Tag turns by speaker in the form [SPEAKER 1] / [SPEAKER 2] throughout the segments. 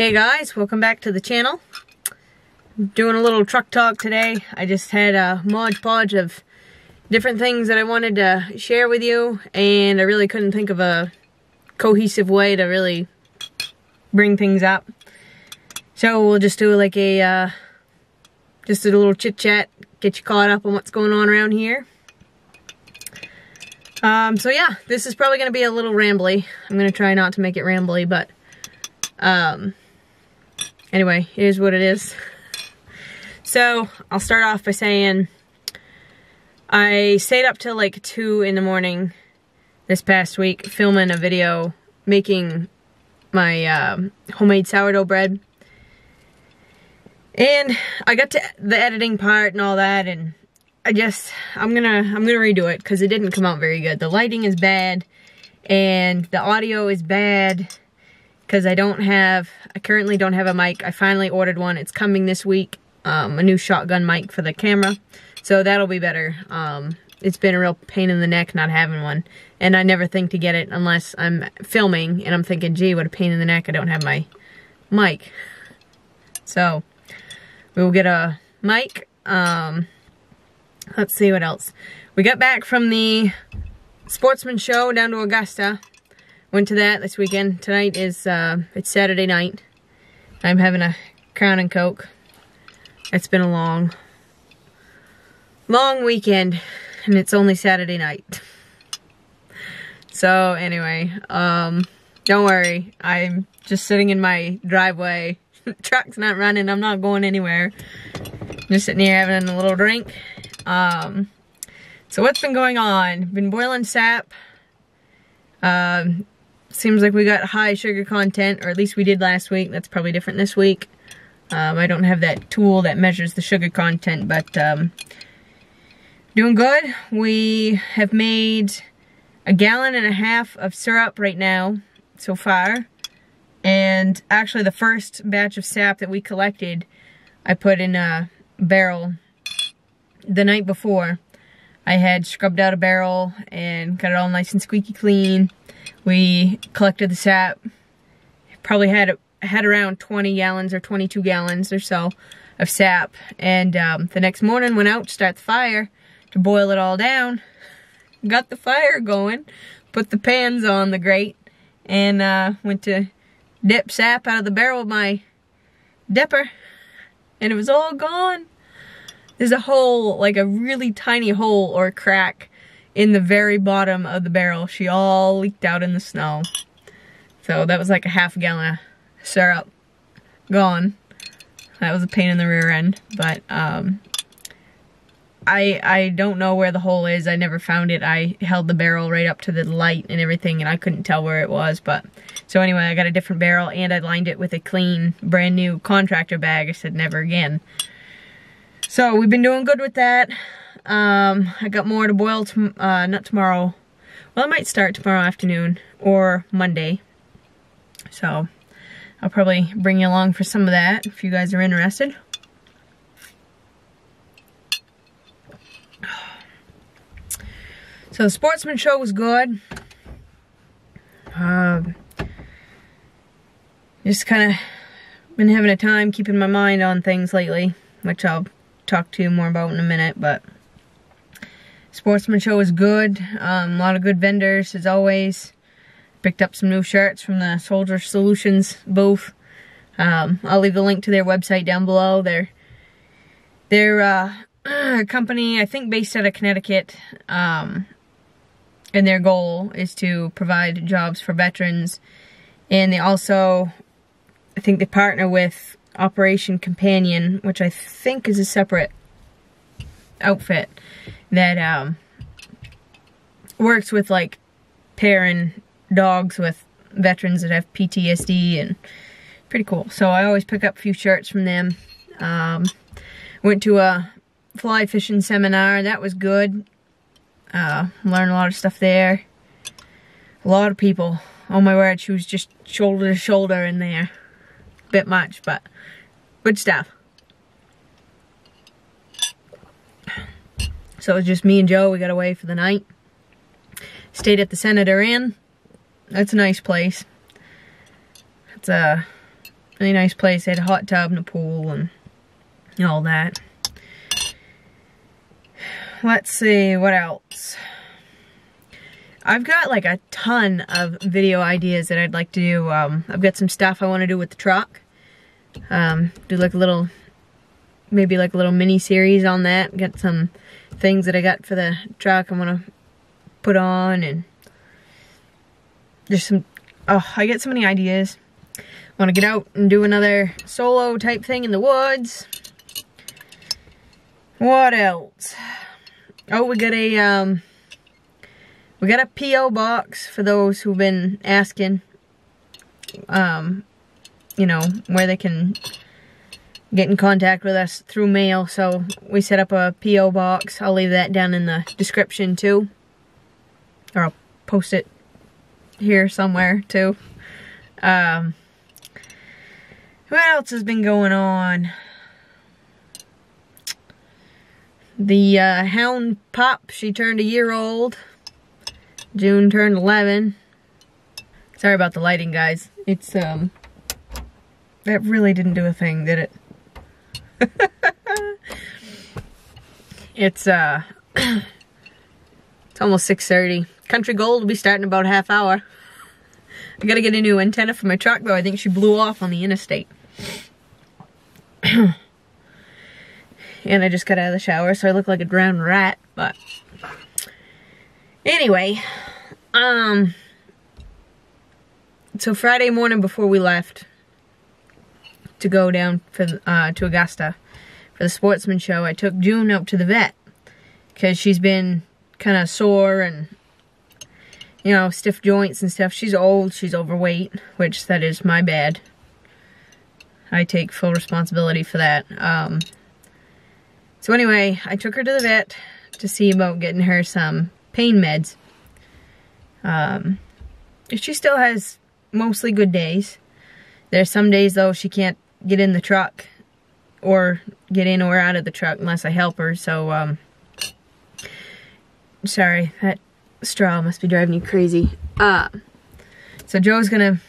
[SPEAKER 1] Hey guys, welcome back to the channel. doing a little truck talk today. I just had a mod podge of different things that I wanted to share with you and I really couldn't think of a cohesive way to really bring things up. So we'll just do like a, uh, just a little chit chat, get you caught up on what's going on around here. Um, so yeah, this is probably going to be a little rambly. I'm going to try not to make it rambly, but um, anyway, it is what it is. So, I'll start off by saying I stayed up till like 2 in the morning this past week filming a video making my um, homemade sourdough bread. And I got to the editing part and all that and I just, I'm gonna, I'm gonna redo it because it didn't come out very good. The lighting is bad and the audio is bad because I don't have, I currently don't have a mic. I finally ordered one. It's coming this week, um, a new shotgun mic for the camera. So that'll be better. Um, it's been a real pain in the neck not having one. And I never think to get it unless I'm filming and I'm thinking, gee, what a pain in the neck. I don't have my mic. So we will get a mic. Um, let's see what else. We got back from the sportsman show down to Augusta. Went to that this weekend. Tonight is, uh, it's Saturday night. I'm having a Crown and Coke. It's been a long, long weekend, and it's only Saturday night. So, anyway, um, don't worry. I'm just sitting in my driveway. Truck's not running. I'm not going anywhere. Just sitting here having a little drink. Um, so what's been going on? Been boiling sap. Um, seems like we got high sugar content, or at least we did last week. That's probably different this week. Um, I don't have that tool that measures the sugar content, but um, doing good. We have made a gallon and a half of syrup right now, so far. And actually the first batch of sap that we collected, I put in a barrel the night before. I had scrubbed out a barrel and got it all nice and squeaky clean. We collected the sap. Probably had had around 20 gallons or 22 gallons or so of sap. And um, the next morning went out to start the fire to boil it all down. Got the fire going. Put the pans on the grate. And uh, went to dip sap out of the barrel of my dipper. And it was all gone. There's a hole, like a really tiny hole or crack in the very bottom of the barrel. She all leaked out in the snow. So that was like a half gallon of syrup gone. That was a pain in the rear end, but um, I I don't know where the hole is. I never found it. I held the barrel right up to the light and everything, and I couldn't tell where it was. But so anyway, I got a different barrel, and I lined it with a clean, brand new contractor bag. I said never again. So we've been doing good with that. Um, I got more to boil, uh, not tomorrow. Well, I might start tomorrow afternoon or Monday. So, I'll probably bring you along for some of that if you guys are interested. So, the Sportsman show was good. Um, just kind of been having a time keeping my mind on things lately, which I'll talk to you more about in a minute, but Sportsman show was good. Um, a lot of good vendors, as always. Picked up some new shirts from the Soldier Solutions booth. Um, I'll leave the link to their website down below. They're, they're uh, company, I think, based out of Connecticut. Um, and their goal is to provide jobs for veterans. And they also, I think they partner with Operation Companion, which I think is a separate outfit that um, works with like pairing dogs with veterans that have PTSD and pretty cool. So I always pick up a few shirts from them. Um, went to a fly fishing seminar. And that was good. Uh, learned a lot of stuff there. A lot of people. Oh my word, she was just shoulder to shoulder in there. Bit much, but good stuff. So it was just me and Joe. We got away for the night. Stayed at the Senator Inn. That's a nice place. It's a really nice place. They had a hot tub and a pool and all that. Let's see, what else? I've got like a ton of video ideas that I'd like to do. Um, I've got some stuff I want to do with the truck. Um, do like a little, maybe like a little mini series on that. Got some things that I got for the truck I want to put on and there's some, oh, I get so many ideas. Want to get out and do another solo type thing in the woods. What else? Oh, we got a, um, we got a P.O. box for those who've been asking, um, you know, where they can get in contact with us through mail. So we set up a P.O. box. I'll leave that down in the description too. Or I'll post it here somewhere too. Um, what else has been going on? The uh, hound pup, she turned a year old. June turned 11. Sorry about the lighting, guys. It's, um, that really didn't do a thing, did it? it's, uh, it's almost 6.30. Country Gold will be starting about half hour. I gotta get a new antenna for my truck, though. I think she blew off on the interstate. and I just got out of the shower, so I look like a drowned rat, but... Anyway, um... So Friday morning before we left to go down for uh, to Augusta for the sportsman show, I took June up to the vet because she's been kind of sore and you know, stiff joints and stuff. She's old, she's overweight, which that is my bad. I take full responsibility for that. Um, so anyway, I took her to the vet to see about getting her some pain meds. Um, she still has mostly good days. There's some days, though, she can't get in the truck or get in or out of the truck unless I help her. So, um, sorry, that straw must be driving you crazy. Uh, so Joe's gonna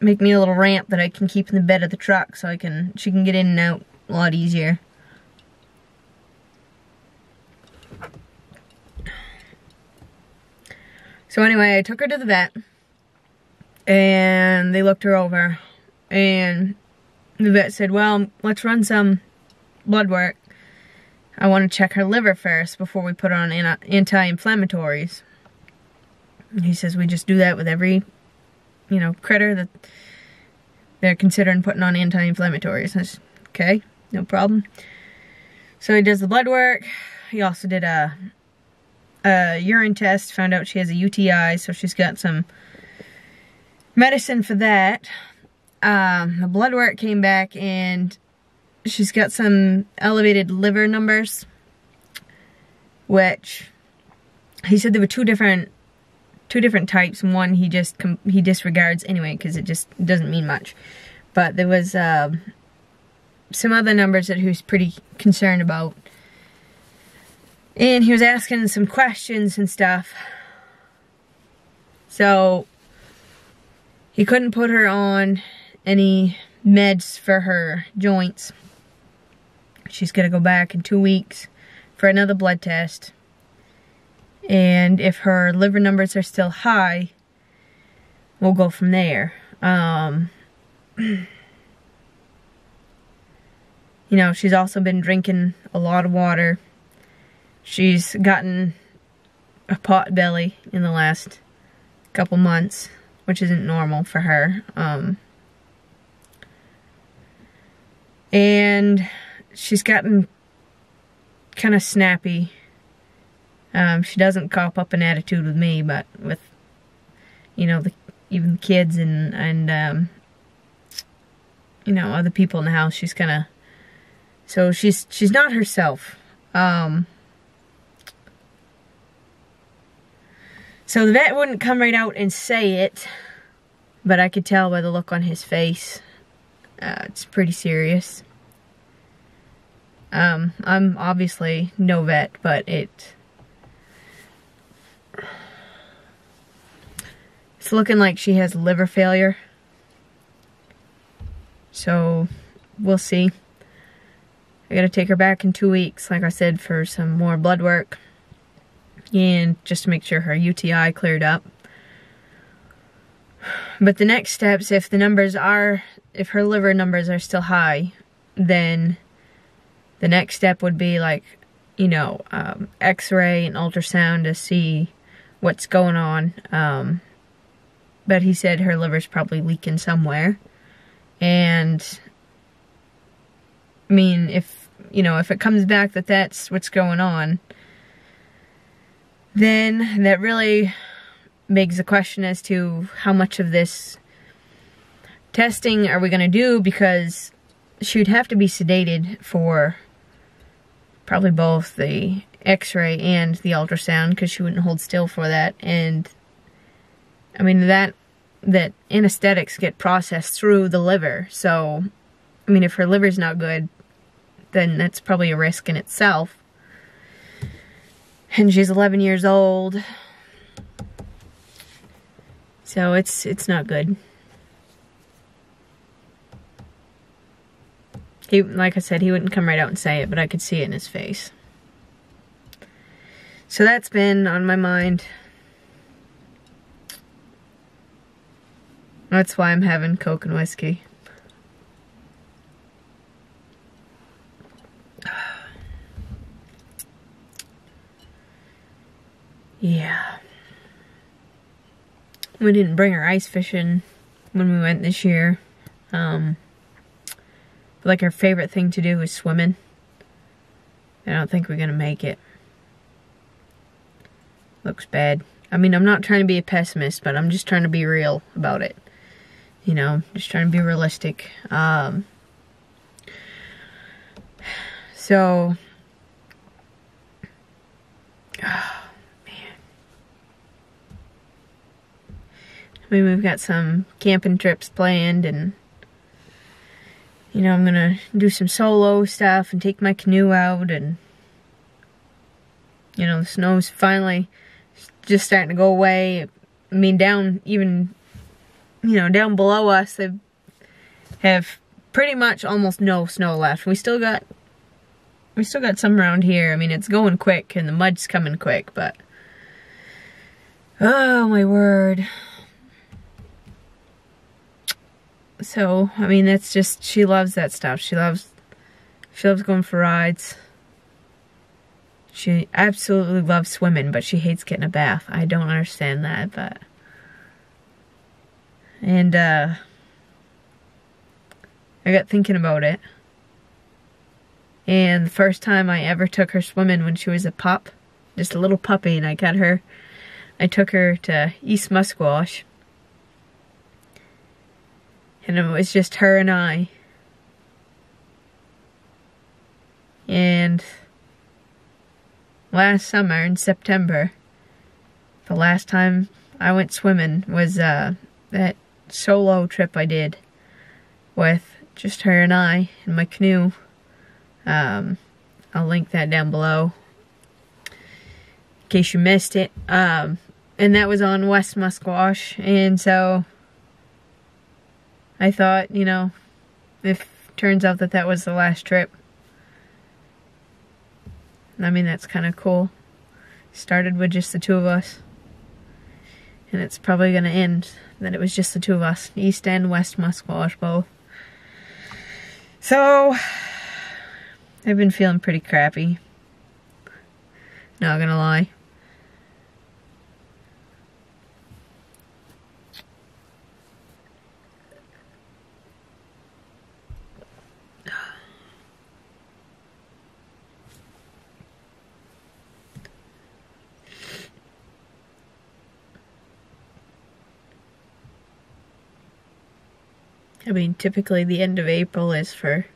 [SPEAKER 1] make me a little ramp that I can keep in the bed of the truck so I can, she can get in and out a lot easier. So anyway, I took her to the vet and they looked her over and the vet said, well, let's run some blood work. I want to check her liver first before we put on uh, anti-inflammatories. He says we just do that with every, you know, critter that they're considering putting on anti-inflammatories. Okay, no problem. So he does the blood work. He also did a, a urine test, found out she has a UTI, so she's got some medicine for that. Um, the blood work came back and she's got some elevated liver numbers, which he said there were two different two different types. One he just he disregards anyway because it just doesn't mean much. But there was uh, some other numbers that he was pretty concerned about. And he was asking some questions and stuff. So he couldn't put her on any meds for her joints. She's going to go back in two weeks for another blood test. And if her liver numbers are still high, we'll go from there. Um, you know, she's also been drinking a lot of water. She's gotten a pot belly in the last couple months, which isn't normal for her. Um, and she's gotten kind of snappy um, she doesn't cop up an attitude with me, but with, you know, the even the kids and, and um, you know, other people in the house, she's kind of, so she's, she's not herself. Um, so the vet wouldn't come right out and say it, but I could tell by the look on his face. Uh, it's pretty serious. Um, I'm obviously no vet, but it It's looking like she has liver failure. So we'll see. I gotta take her back in two weeks, like I said, for some more blood work and just to make sure her UTI cleared up. But the next steps, if the numbers are, if her liver numbers are still high, then the next step would be like, you know, um, x-ray and ultrasound to see what's going on. Um, but he said her liver's probably leaking somewhere. And, I mean, if, you know, if it comes back that that's what's going on, then that really begs the question as to how much of this testing are we going to do? Because she would have to be sedated for probably both the x-ray and the ultrasound because she wouldn't hold still for that. And I mean that that anesthetics get processed through the liver. So I mean if her liver's not good then that's probably a risk in itself. And she's 11 years old. So it's it's not good He, like I said, he wouldn't come right out and say it, but I could see it in his face. So that's been on my mind. That's why I'm having Coke and whiskey. Yeah. We didn't bring our ice fishing when we went this year. Um, like our favorite thing to do is swimming. I don't think we're gonna make it. Looks bad. I mean, I'm not trying to be a pessimist, but I'm just trying to be real about it. You know, just trying to be realistic. Um, so, oh, man. I mean, we've got some camping trips planned and you know, I'm gonna do some solo stuff and take my canoe out and, you know, the snow's finally just starting to go away. I mean, down, even, you know, down below us, they have pretty much almost no snow left. We still got, we still got some around here. I mean, it's going quick and the mud's coming quick, but, oh my word. So, I mean, that's just, she loves that stuff. She loves, she loves going for rides. She absolutely loves swimming, but she hates getting a bath. I don't understand that, but... And, uh... I got thinking about it. And the first time I ever took her swimming when she was a pup, just a little puppy, and I got her, I took her to East Musquash and it was just her and I. And last summer in September, the last time I went swimming was uh, that solo trip I did with just her and I in my canoe. Um, I'll link that down below in case you missed it. Um, and that was on West Musquash, and so I thought, you know, if turns out that that was the last trip. I mean, that's kind of cool. Started with just the two of us. And it's probably going to end that it was just the two of us. East and West Musquash both. So, I've been feeling pretty crappy. Not gonna lie. I mean, typically the end of April is for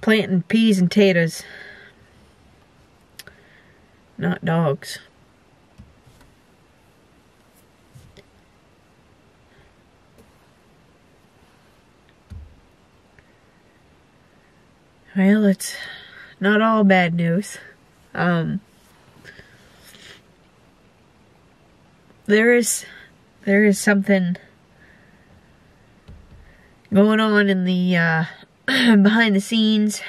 [SPEAKER 1] planting peas and taters, Not dogs. Well, it's not all bad news. Um, there is, there is something going on in the uh, behind the scenes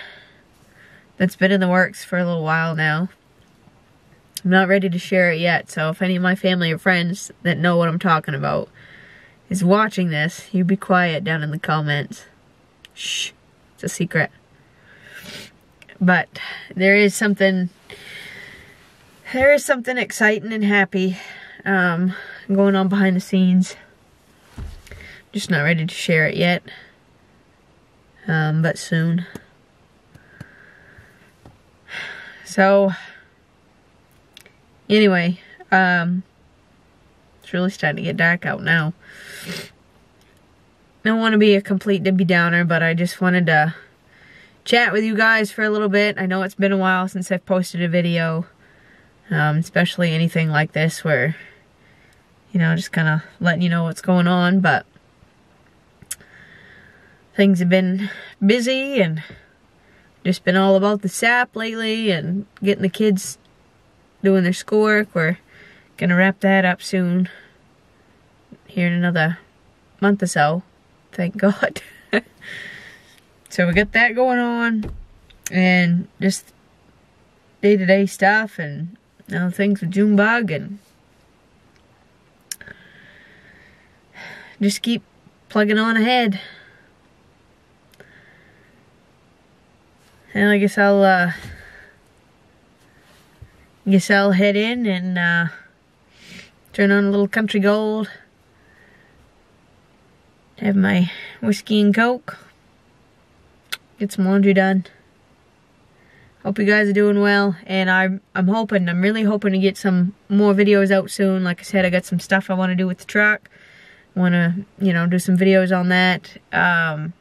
[SPEAKER 1] that's been in the works for a little while now. I'm not ready to share it yet, so if any of my family or friends that know what I'm talking about is watching this, you be quiet down in the comments. Shh, it's a secret. But there is something, there is something exciting and happy um, going on behind the scenes. Just not ready to share it yet, um, but soon. So, anyway, um, it's really starting to get dark out now. I don't want to be a complete Debbie Downer, but I just wanted to chat with you guys for a little bit. I know it's been a while since I've posted a video, um, especially anything like this where, you know, just kind of letting you know what's going on, but things have been busy and just been all about the sap lately and getting the kids doing their schoolwork. We're gonna wrap that up soon. Here in another month or so. Thank God. so we got that going on. And just day-to-day -day stuff and you know, things with Junebug and just keep plugging on ahead. And I guess I'll, uh, I guess I'll head in and, uh, turn on a little country gold. Have my whiskey and coke. Get some laundry done. Hope you guys are doing well, and I'm I'm hoping, I'm really hoping to get some more videos out soon. Like I said, I got some stuff I want to do with the truck. Want to, you know, do some videos on that. Um,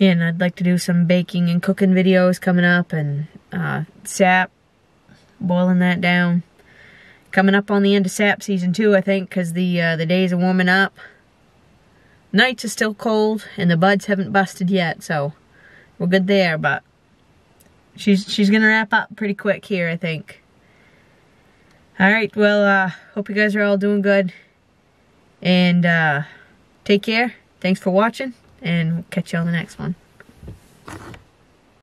[SPEAKER 1] and I'd like to do some baking and cooking videos coming up and uh, sap, boiling that down. Coming up on the end of sap season two, I think, because the uh, the days are warming up. Nights are still cold, and the buds haven't busted yet, so we're good there. But she's she's gonna wrap up pretty quick here, I think. All right, well, uh, hope you guys are all doing good, and uh, take care. Thanks for watching and catch you on the next one.